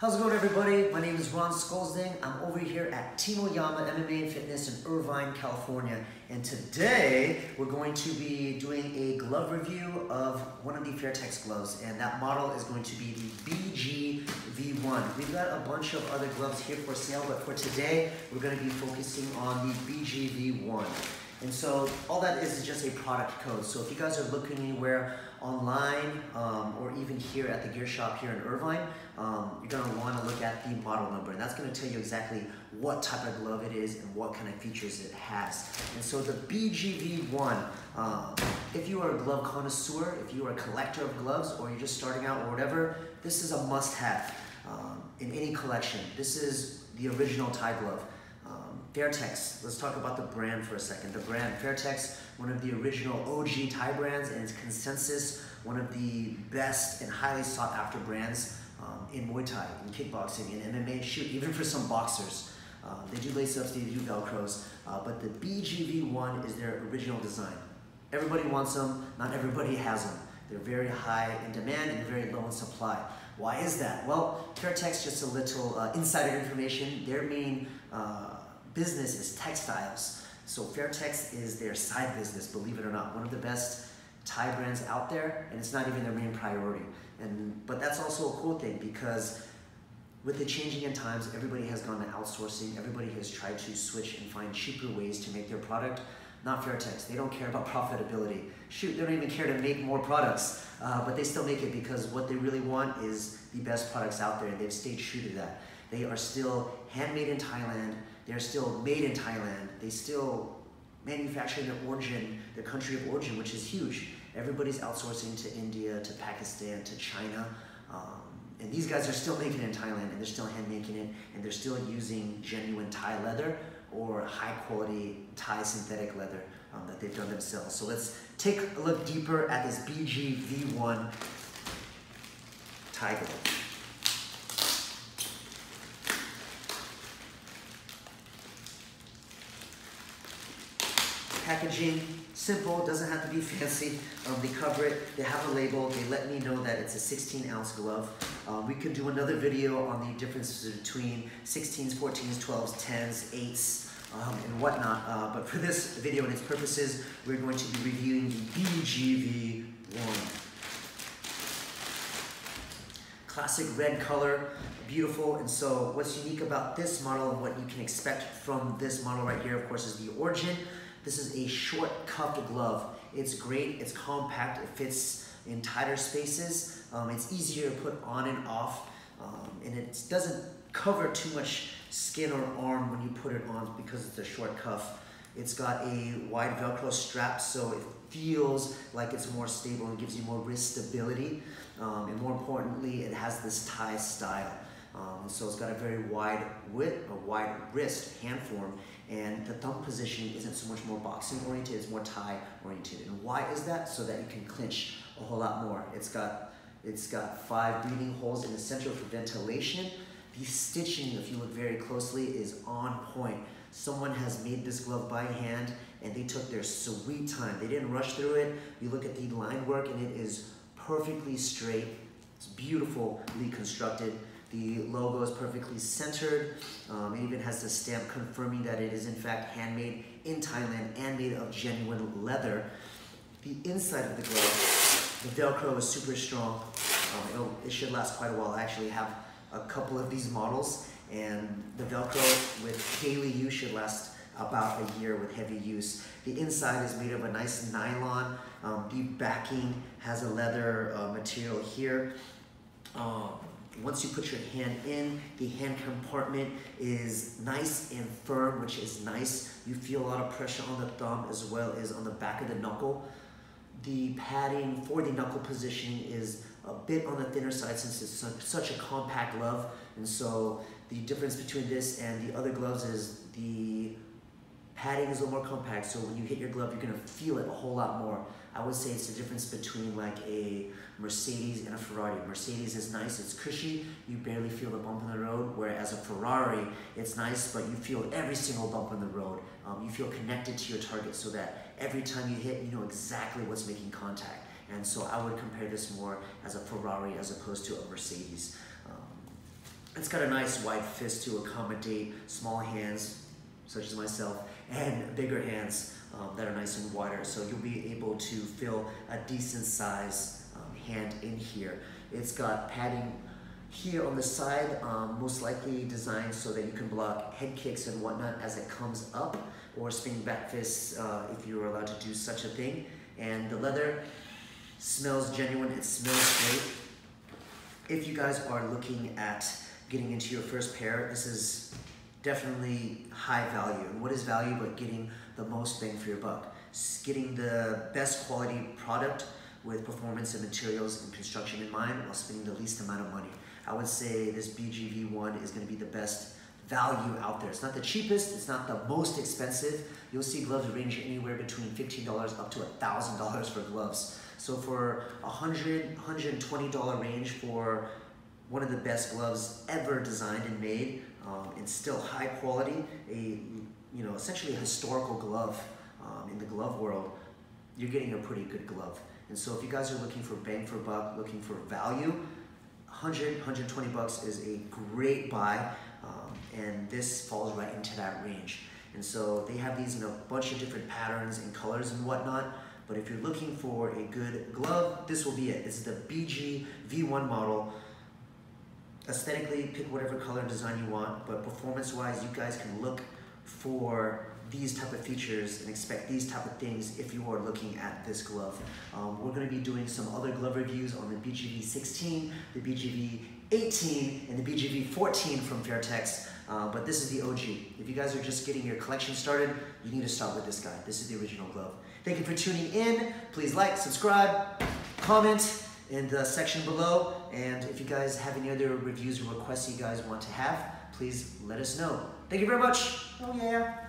How's it going everybody? My name is Ron Scolesdang. I'm over here at Team Oyama MMA and Fitness in Irvine, California. And today we're going to be doing a glove review of one of the Fairtex gloves. And that model is going to be the BG V1. We've got a bunch of other gloves here for sale, but for today we're going to be focusing on the BG V1. And so all that is is just a product code. So if you guys are looking anywhere online um, or even here at the gear shop here in Irvine, um, you're gonna wanna look at the model number and that's gonna tell you exactly what type of glove it is and what kind of features it has. And so the BGV1, um, if you are a glove connoisseur, if you are a collector of gloves or you're just starting out or whatever, this is a must have um, in any collection. This is the original Thai glove. Fairtex, let's talk about the brand for a second. The brand, Fairtex, one of the original OG Thai brands and its consensus, one of the best and highly sought after brands um, in Muay Thai, in kickboxing, in MMA, shoot, even for some boxers. Uh, they do lace ups, they do Velcros, uh, but the BGV1 is their original design. Everybody wants them, not everybody has them. They're very high in demand and very low in supply. Why is that? Well, Fairtex, just a little uh, insider information, their main uh, business is textiles. So Fairtex is their side business, believe it or not. One of the best Thai brands out there, and it's not even their main priority. And But that's also a cool thing because with the changing in times, everybody has gone to outsourcing. Everybody has tried to switch and find cheaper ways to make their product. Not Fairtex. They don't care about profitability. Shoot, they don't even care to make more products, uh, but they still make it because what they really want is the best products out there, and they've stayed true to that. They are still handmade in Thailand. They're still made in Thailand. They still manufacture their origin, their country of origin, which is huge. Everybody's outsourcing to India, to Pakistan, to China. Um, and these guys are still making it in Thailand and they're still hand making it and they're still using genuine Thai leather or high quality Thai synthetic leather um, that they've done themselves. So let's take a look deeper at this BG V1 Thai glove. packaging, simple, doesn't have to be fancy. Um, they cover it, they have a label, they let me know that it's a 16 ounce glove. Um, we could do another video on the differences between 16s, 14s, 12s, 10s, 8s, um, and whatnot. Uh, but for this video and its purposes, we're going to be reviewing the BGV1. Classic red color, beautiful. And so what's unique about this model and what you can expect from this model right here, of course, is the origin. This is a short cuffed glove. It's great, it's compact, it fits in tighter spaces. Um, it's easier to put on and off, um, and it doesn't cover too much skin or arm when you put it on because it's a short cuff. It's got a wide Velcro strap, so it feels like it's more stable and gives you more wrist stability. Um, and more importantly, it has this Thai style. Um, so it's got a very wide width, a wide wrist hand form, and the thumb positioning isn't so much more boxing oriented, it's more Thai oriented. And why is that? So that you can clinch a whole lot more. It's got, it's got five breathing holes in the center for ventilation. The stitching, if you look very closely, is on point. Someone has made this glove by hand and they took their sweet time. They didn't rush through it. You look at the line work and it is perfectly straight. It's beautifully constructed. The logo is perfectly centered. Um, it even has the stamp confirming that it is in fact handmade in Thailand and made of genuine leather. The inside of the glove, the Velcro is super strong. Um, it should last quite a while. I actually have a couple of these models and the Velcro with daily use should last about a year with heavy use. The inside is made of a nice nylon. Um, the backing has a leather uh, material here. Um, once you put your hand in, the hand compartment is nice and firm, which is nice. You feel a lot of pressure on the thumb as well as on the back of the knuckle. The padding for the knuckle positioning is a bit on the thinner side since it's such a compact glove. And so the difference between this and the other gloves is the padding is a little more compact. So when you hit your glove, you're gonna feel it a whole lot more. I would say it's the difference between like a Mercedes and a Ferrari. Mercedes is nice, it's cushy, you barely feel the bump in the road, whereas a Ferrari, it's nice, but you feel every single bump in the road. Um, you feel connected to your target so that every time you hit, you know exactly what's making contact. And so I would compare this more as a Ferrari as opposed to a Mercedes. Um, It's got a nice wide fist to accommodate small hands, such as myself, and bigger hands um, that are nice and wider. So you'll be able to fill a decent size um, hand in here. It's got padding here on the side, um, most likely designed so that you can block head kicks and whatnot as it comes up, or spinning back fists uh, if you're allowed to do such a thing. And the leather smells genuine, it smells great. If you guys are looking at getting into your first pair, this is definitely high value. And what is value but getting the most bang for your buck? Getting the best quality product with performance and materials and construction in mind while spending the least amount of money. I would say this BGV1 is gonna be the best value out there. It's not the cheapest, it's not the most expensive. You'll see gloves range anywhere between $15 up to $1,000 for gloves. So for a $100, $120 range for one of the best gloves ever designed and made, um, and still high quality, a you know essentially a historical glove um, in the glove world, you're getting a pretty good glove. And so if you guys are looking for bang for buck, looking for value, 100, 120 bucks is a great buy, um, and this falls right into that range. And so they have these in a bunch of different patterns and colors and whatnot. But if you're looking for a good glove, this will be it. It's the BG V1 model aesthetically pick whatever color and design you want but performance wise you guys can look for these type of features and expect these type of things if you are looking at this glove. Um, we're going to be doing some other glove reviews on the BGV 16, the BGV 18, and the BGV 14 from Fairtex, uh, but this is the OG. If you guys are just getting your collection started, you need to start with this guy. This is the original glove. Thank you for tuning in. Please like, subscribe, comment, in the section below. And if you guys have any other reviews or requests you guys want to have, please let us know. Thank you very much. Oh yeah.